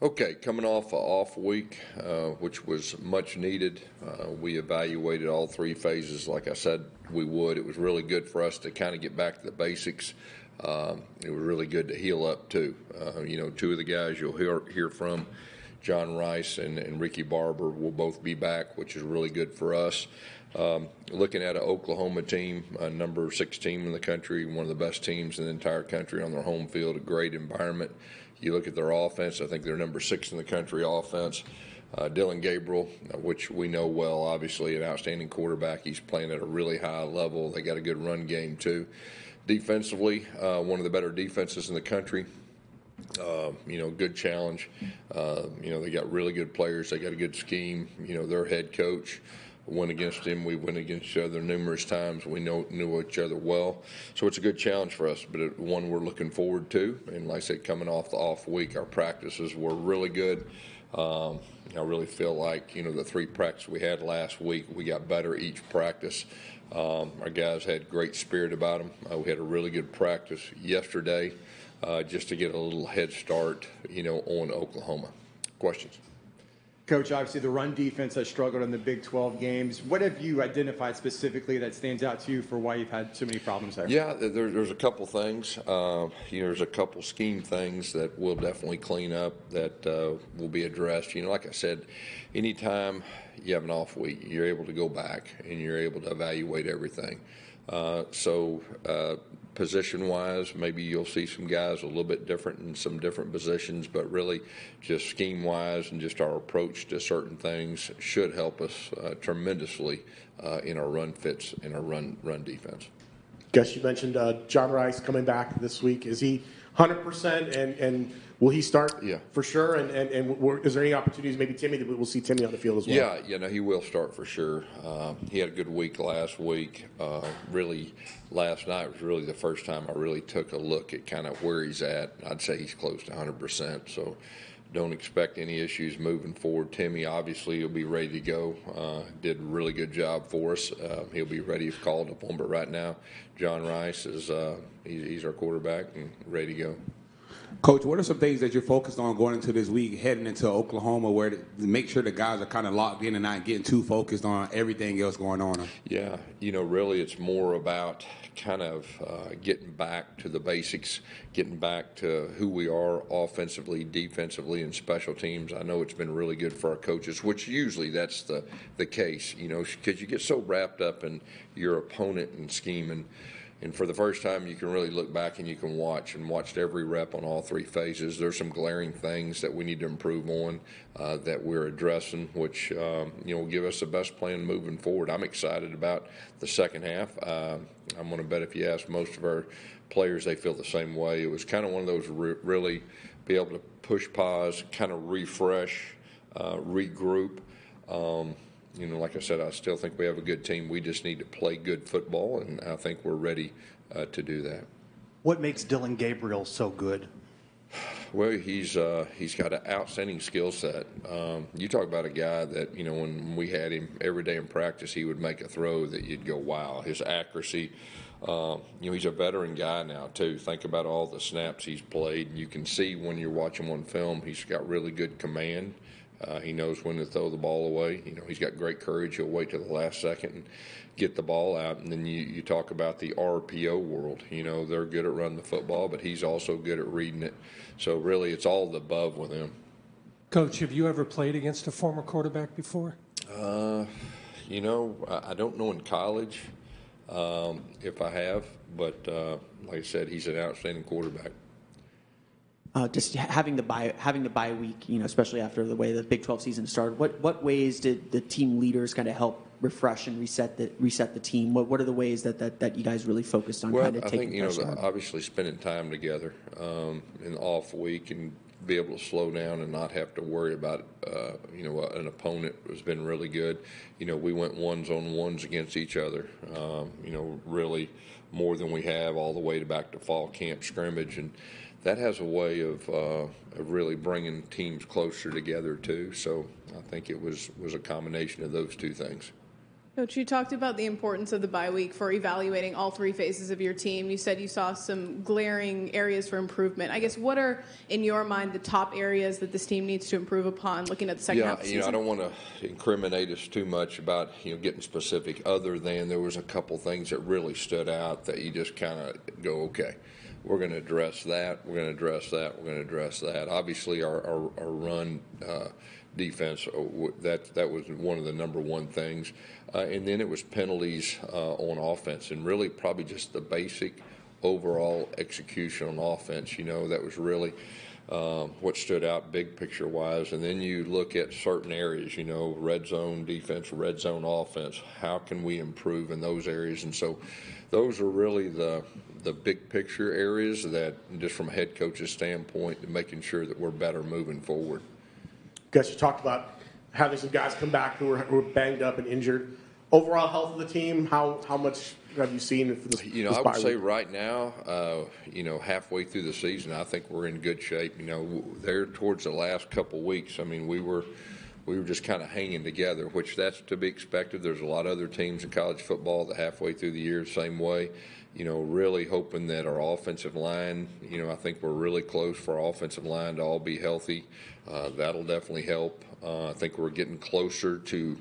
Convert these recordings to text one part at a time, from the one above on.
Okay, coming off a off week, uh, which was much needed. Uh, we evaluated all three phases, like I said we would. It was really good for us to kind of get back to the basics. Um, it was really good to heal up too. Uh, you know, two of the guys you'll hear, hear from, John Rhys and, and Ricky Barber, will both be back, which is really good for us. Um, looking at an Oklahoma team, a number six team in the country, one of the best teams in the entire country on their home field, a great environment. You look at their offense, I think they're number six in the country offense. Uh, Dillon Gabriel, uh, which we know well, obviously an outstanding quarterback. He's playing at a really high level. They got a good run game too. Defensively, uh, one of the better defenses in the country. Uh, you know, good challenge. Uh, you know, they got really good players. They got a good scheme. You know, their head coach went against him. We went against each other numerous times. We know, knew each other well. So it's a good challenge for us, but it, one we're looking forward to. And like I said, coming off the off week, our practices were really good. Um, I really feel like, you know, the three practices we had last week, we got better each practice. Um, our guys had great spirit about them. Uh, we had a really good practice yesterday uh, just to get a little head start, you know, on Oklahoma. Questions? Coach, obviously the run defense has struggled in the Big 12 games. What have you identified specifically that stands out to you for why you've had so many problems there? Yeah, there, there's a couple things. Uh, there's a couple scheme things that we'll definitely clean up that uh, will be addressed. You know, like I said, anytime you have an off week, you're able to go back and you're able to evaluate everything. Uh, so uh, position wise, maybe you'll see some guys a little bit different in some different positions, but really just scheme wise and just our approach to certain things should help us uh, tremendously uh, in our run fits in our run run defense. Gus, you mentioned uh, John Rhys coming back this week. Is he 100% and, and will he start Yeah. for sure? And, and, and were- is there any opportunities, maybe Timmy, that we'll see Timmy on the field as well? Yeah, you know, he will start for sure. Uh, he had a good week last week. Uh, really, last night was really the first time I really took a look at kind of where he's at. I'd say he's close to 100%. So don't expect any issues moving forward. Timmy, obviously, will be ready to go. Uh, did a really good job for us. Uh, he'll be ready if called upon. But right now, John Rhys is uh, he's, he's our quarterback and ready to go. Coach, what are some things that you're focused on going into this week, heading into Oklahoma, where to make sure the guys are kind of locked in and not getting too focused on everything else going on? Yeah, you know, really, it's more about kind of uh, getting back to the basics, getting back to who we are offensively, defensively, and special teams. I know it's been really good for our coaches, which usually that's the the case, you know, because you get so wrapped up in your opponent and scheming. And for the first time, you can really look back and you can watch and watched every rep on all three phases. There's some glaring things that we need to improve on uh, that we're addressing, which um, you know will give us the best plan moving forward. I'm excited about the second half. Uh, I'm going to bet if you ask most of our players, they feel the same way. It was kind of one of those re- really be able to push pause, kind of refresh, uh, regroup. Um, you know, like I said, I still think we have a good team. We just need to play good football, and I think we're ready uh, to do that. What makes Dillon Gabriel so good? Well, he's uh, he's got an outstanding skill set. Um, you talk about a guy that you know when we had him every day in practice, he would make a throw that you'd go, "Wow!" His accuracy. Uh, you know, he's a veteran guy now too. Think about all the snaps he's played. And you can see when you're watching one film, he's got really good command. Uh, he knows when to throw the ball away. You know, he's got great courage. He'll wait till the last second and get the ball out. And then you, you talk about the RPO world. You know, they're good at running the football, but he's also good at reading it. So really, it's all the above with him. Coach, have you ever played against a former quarterback before? Uh, you know, I, I don't know in college um, if I have, but uh, like I said, he's an outstanding quarterback. Uh, just having the bye having the bye week, you know, especially after the way the Big 12 season started. What what ways did the team leaders kind of help refresh and reset the reset the team? What what are the ways that that, that you guys really focused on Well, kind of I taking think you know, on? obviously spending time together um, in the off week and be able to slow down and not have to worry about uh, you know an opponent has been really good. You know, we went ones on ones against each other. Um, you know, really more than we have all the way to back to fall camp scrimmage and. That has a way of, uh, of really bringing teams closer together too. So I think it was was a combination of those two things. Coach, you talked about the importance of the bye week for evaluating all three phases of your team. You said you saw some glaring areas for improvement. I guess what are, in your mind, the top areas that this team needs to improve upon looking at the second Yeah, half the you know, I don't want to incriminate us too much about, you know, getting specific, other than there was a couple things that really stood out that you just kind of go, okay, we're going to address that, we're going to address that, we're going to address that. Obviously, our, our, our run uh, defense uh that that was one of the number one things. Uh, and then it was penalties uh, on offense, and really probably just the basic overall execution on offense. You know, that was really um, what stood out big picture wise. And then you look at certain areas, you know, red zone defense, red zone offense. How can we improve in those areas? And so those are really the the big picture areas that, just from a head coach's standpoint, making sure that we're better moving forward. Guess you talked about having some guys come back who were, who were banged up and injured. Overall health of the team, how, how much have you seen for this? You know, this I would say right now, uh, you know, halfway through the season, I think we're in good shape. You know, there towards the last couple weeks, I mean, we were we were just kind of hanging together, which that's to be expected. There's a lot of other teams in college football that halfway through the year, same way. You know, really hoping that our offensive line, you know, I think we're really close for our offensive line to all be healthy. Uh, that'll definitely help. Uh, I think we're getting closer to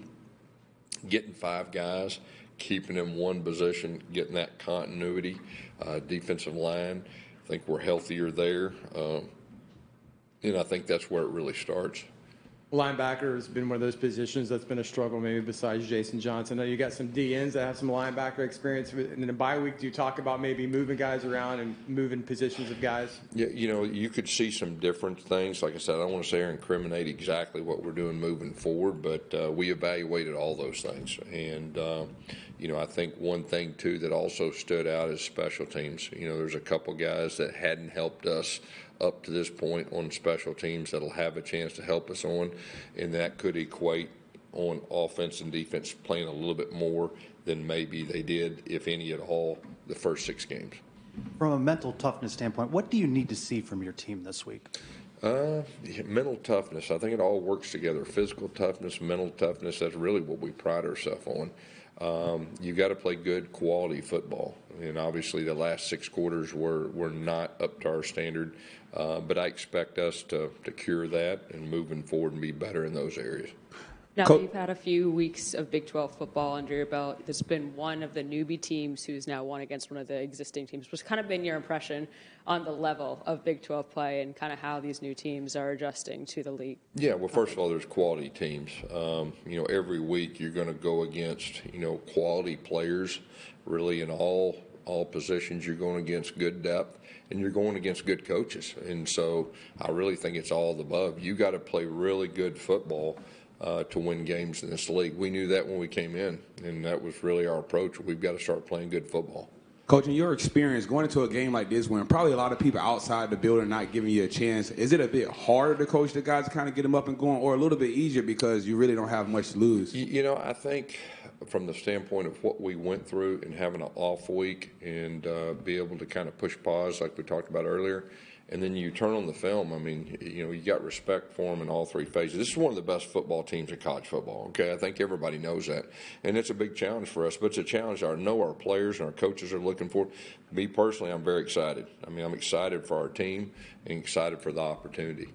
getting five guys, keeping them one position, getting that continuity. Uh, defensive line, I think we're healthier there. Um, and I think that's where it really starts. Linebacker has been one of those positions that's been a struggle, maybe besides Jason Johnson. I know you got some DNs that have some linebacker experience. And in the bye week, do you talk about maybe moving guys around and moving positions of guys? Yeah, you know, you could see some different things. Like I said, I don't want to say or incriminate exactly what we're doing moving forward, but uh, we evaluated all those things. And, uh, you know, I think one thing, too, that also stood out is special teams. You know, there's a couple guys that hadn't helped us up to this point on special teams that'll have a chance to help us on, and that could equate on offense and defense playing a little bit more than maybe they did, if any at all, the first six games. From a mental toughness standpoint, what do you need to see from your team this week? Uh, mental toughness. I think it all works together. Physical toughness, mental toughness. That's really what we pride ourselves on. Um, you've got to play good quality football, and obviously the last six quarters were were not up to our standard. Uh, but I expect us to to cure that and moving forward and be better in those areas. Now Co- you've had a few weeks of Big 12 football under your belt, there's been one of the newbie teams who's now won against one of the existing teams. What's kind of been your impression on the level of Big 12 play and kind of how these new teams are adjusting to the league? Yeah, well, first of all, there's quality teams. Um, you know, every week you're going to go against you know quality players, really in all all positions. You're going against good depth, and you're going against good coaches. And so, I really think it's all the above. You got to play really good football. Uh, to win games in this league, we knew that when we came in, and that was really our approach. We've got to start playing good football. Coach, in your experience going into a game like this, when probably a lot of people outside the building not giving you a chance, is it a bit harder to coach the guys to kind of get them up and going, or a little bit easier because you really don't have much to lose? You, you know, I think from the standpoint of what we went through and having an off week and uh, be able to kind of push pause like we talked about earlier, and then you turn on the film. I mean, you know, you got respect for them in all three phases. This is one of the best football teams in college football. Okay, I think everybody knows that, and it's a big challenge for us. But it's a challenge I know our players and our coaches are looking for. Me personally, I'm very excited. I mean, I'm excited for our team and excited for the opportunity.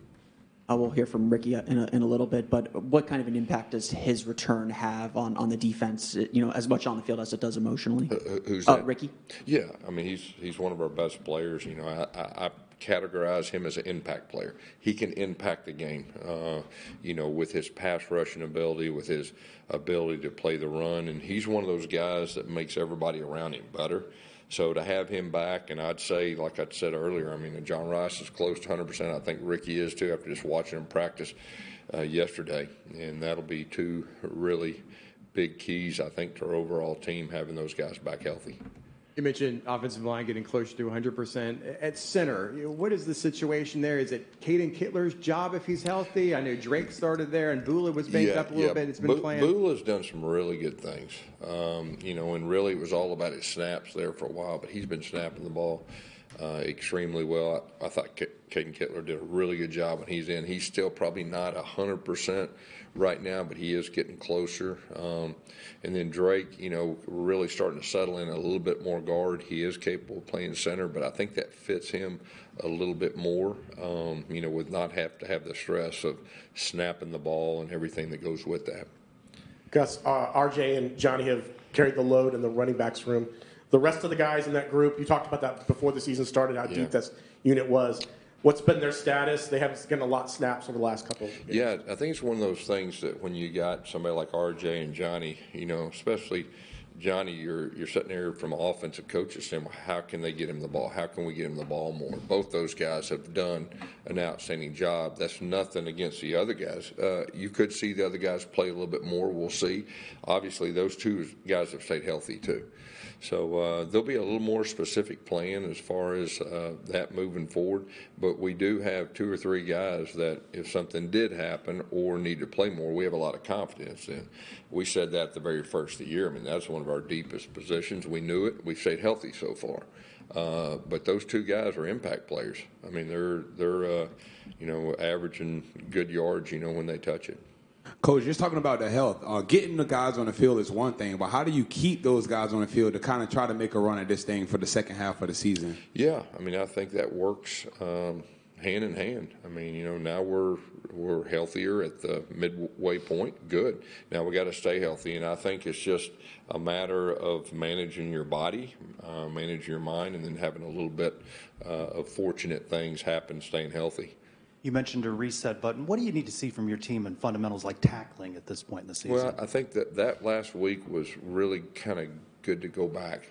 Uh, we'll hear from Ricky in a, in a little bit, but what kind of an impact does his return have on, on the defense, uh, you know, as much on the field as it does emotionally? Who- Who's Uh, that? Ricky? Yeah, I mean he's he's one of our best players. You know, I, I, I categorize him as an impact player. He can impact the game. Uh, you know, with his pass rushing ability, with his ability to play the run, and he's one of those guys that makes everybody around him better. So to have him back, and I'd say, like I said earlier, I mean, John Rhys is close to 100%. I think Ricky is too after just watching him practice uh, yesterday, and that'll be two really big keys, I think, to our overall team having those guys back healthy. You mentioned offensive line getting closer to 100%. At center, you know, what is the situation there? Is it Caden Kitler's job if he's healthy? I know Drake started there and Bula was banged up a little bit. It's been Bu- playing. Bula's done some really good things. Um, you know, and really it was all about his snaps there for a while, but he's been snapping the ball uh, extremely well. I, I thought K- Caden Kitler did a really good job when he's in. He's still probably not 100% right now, but he is getting closer. Um, and then Drake, you know, really starting to settle in a little bit more guard. He is capable of playing center, but I think that fits him a little bit more, um, you know, with not have to have the stress of snapping the ball and everything that goes with that. Gus, uh, RJ and Johnny have carried the load in the running backs room. The rest of the guys in that group, you talked about that before the season started, how Yeah. deep this unit was. What's been their status? They haven't gotten a lot of snaps over the last couple of games. Yeah, I think it's one of those things that when you got somebody like RJ and Johnny, you know, especially Johnny, you're you're sitting here from an offensive coaches saying, well, how can they get him the ball? How can we get him the ball more? Both those guys have done an outstanding job. That's nothing against the other guys. Uh, you could see the other guys play a little bit more. We'll see. Obviously, those two guys have stayed healthy too. So uh, there'll be a little more specific plan as far as uh, that moving forward. But we do have two or three guys that, if something did happen or need to play more, we have a lot of confidence in. We said that the very first of the year. I mean, that's one of our deepest positions. We knew it. We've stayed healthy so far. Uh, but those two guys are impact players. I mean, they're they're uh, you know averaging good yards. You know when they touch it. Coach, just talking about the health, uh, getting the guys on the field is one thing, but how do you keep those guys on the field to kind of try to make a run at this thing for the second half of the season? Yeah, I mean, I think that works um, hand in hand. I mean, you know, now we're we're healthier at the midway point. Good. Now we got to stay healthy, and I think it's just a matter of managing your body, uh, managing your mind, and then having a little bit uh, of fortunate things happen, staying healthy. You mentioned a reset button. What do you need to see from your team in fundamentals like tackling at this point in the season? Well, I think that that last week was really kind of good to go back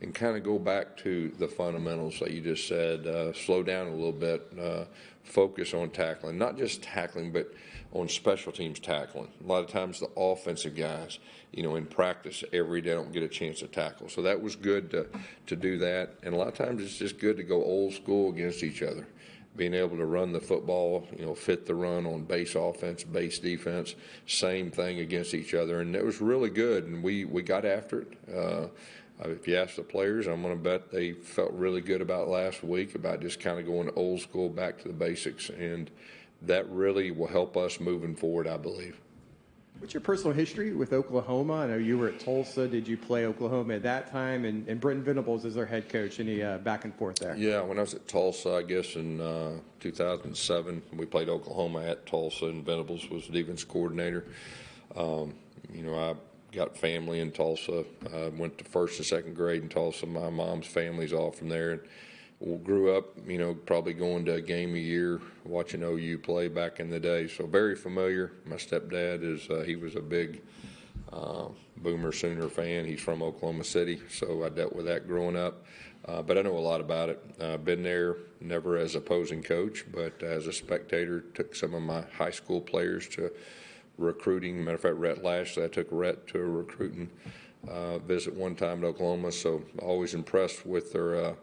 and kind of go back to the fundamentals that you just said. Uh, slow down a little bit, uh, focus on tackling, not just tackling, but on special teams tackling. A lot of times the offensive guys, you know, in practice every day don't get a chance to tackle. So that was good to, to do that. And a lot of times it's just good to go old school against each other being able to run the football, you know, fit the run on base offense, base defense, same thing against each other, and it was really good. And we we got after it. Uh, if you ask the players, I'm going to bet they felt really good about last week about just kind of going old school, back to the basics, and that really will help us moving forward, I believe. What's your personal history with Oklahoma? I know you were at Tulsa. Did you play Oklahoma at that time? And, and Brenton Venables is their head coach. Any uh, back and forth there? Yeah, when I was at Tulsa, I guess in uh, 2007, we played Oklahoma at Tulsa, and Venables was the defense coordinator. Um, you know, I got family in Tulsa. I went to first and second grade in Tulsa. My mom's family's all from there. Grew up, you know, probably going to a game a year, watching OU play back in the day. So very familiar. My stepdad is uh, he was a big uh, Boomer Sooner fan. He's from Oklahoma City, so I dealt with that growing up. Uh, but I know a lot about it. Uh, been there, never as opposing coach, but as a spectator. Took some of my high school players to recruiting. Matter of fact, Rhett Lashlee, I took Rhett to a recruiting uh, visit one time to Oklahoma. So always impressed with their uh,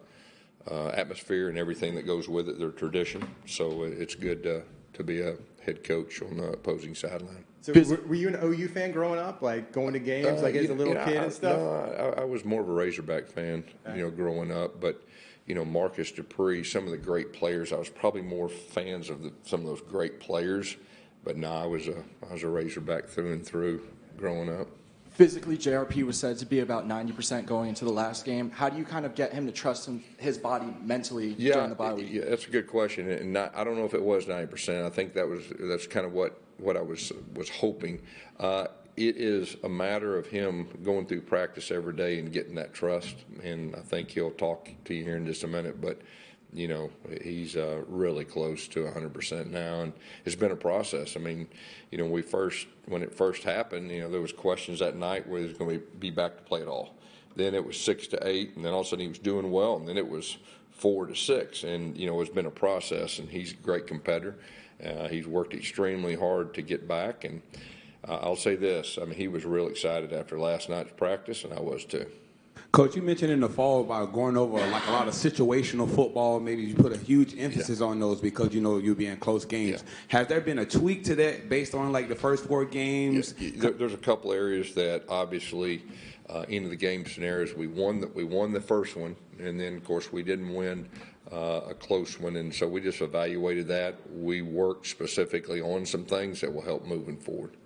uh, atmosphere and everything that goes with it, their tradition. So it's good to, to be a head coach on the opposing sideline. So were, were you an OU fan growing up, like going to games, like Uh, as a little you know, kid I- and stuff? No, I, I was more of a Razorback fan, you know, growing up. But you know, Marcus Dupree, some of the great players. I was probably more fans of the, some of those great players. But no, I was a I was a Razorback through and through growing up. Physically, JRP was said to be about 90% going into the last game. How do you kind of get him to trust him, his body mentally Yeah, during the bye week? yeah, that's a good question, and not, I don't know if it was ninety percent. I think that was that's kind of what what I was was hoping. Uh, it is a matter of him going through practice every day and getting that trust, and I think he'll talk to you here in just a minute, but. You know, he's uh, really close to 100% now, and it's been a process. I mean, you know, we first when it first happened, you know, there was questions that night whether he was going to be back to play at all. Then it was six to eight, and then all of a sudden he was doing well, and then it was four to six. And you know, it's been a process, and he's a great competitor. Uh, he's worked extremely hard to get back, and uh, I'll say this: I mean, he was real excited after last night's practice, and I was too. Coach, you mentioned in the fall about going over like a lot of situational football. Maybe you put a huge emphasis on those because you know you'll be in close games. Yeah. Has there been a tweak to that based on like the first four games? Yeah, there's a couple areas that obviously uh, into the game scenarios we won that we won the first one, and then of course we didn't win uh, a close one, and so we just evaluated that. We worked specifically on some things that will help moving forward.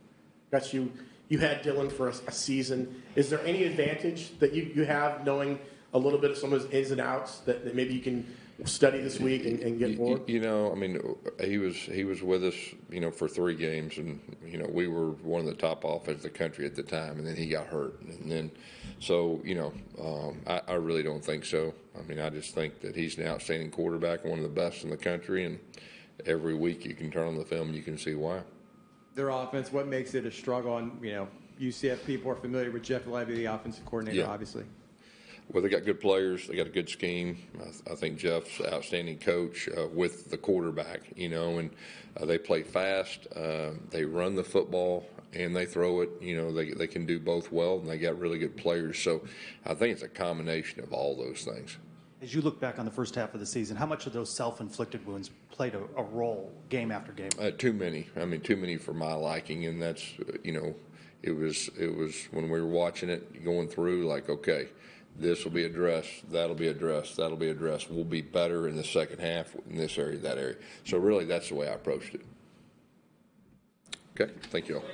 Got you. You had Dillon for a, a season. Is there any advantage that you, you have knowing a little bit of some of his ins and outs that, that maybe you can study this week and, and get You- more? You know, I mean, he was he was with us, you know, for three games, and you know, we were one of the top offense in the country at the time, and then he got hurt, and then, so you know, um, I, I really don't think so. I mean, I just think that he's an outstanding quarterback, one of the best in the country, and every week you can turn on the film, you can see why. Their offense, what makes it a struggle? And you know, UCF people are familiar with Jeff Lebby, the offensive coordinator, Yeah. obviously. Well, they got good players. They got a good scheme. I, th- I think Jeff's outstanding coach uh, with the quarterback, you know, and uh, they play fast. Uh, they run the football and they throw it. You know, they, they can do both well, and they got really good players. So I think it's a combination of all those things. As you look back on the first half of the season, how much of those self-inflicted wounds played a, a role game after game? Uh, too many. I mean, too many for my liking, and that's uh, you know, it was it was when we were watching it going through like, okay, this will be addressed, that'll be addressed, that'll be addressed. We'll be better in the second half in this area, that area. So really, that's the way I approached it. Okay, thank you all.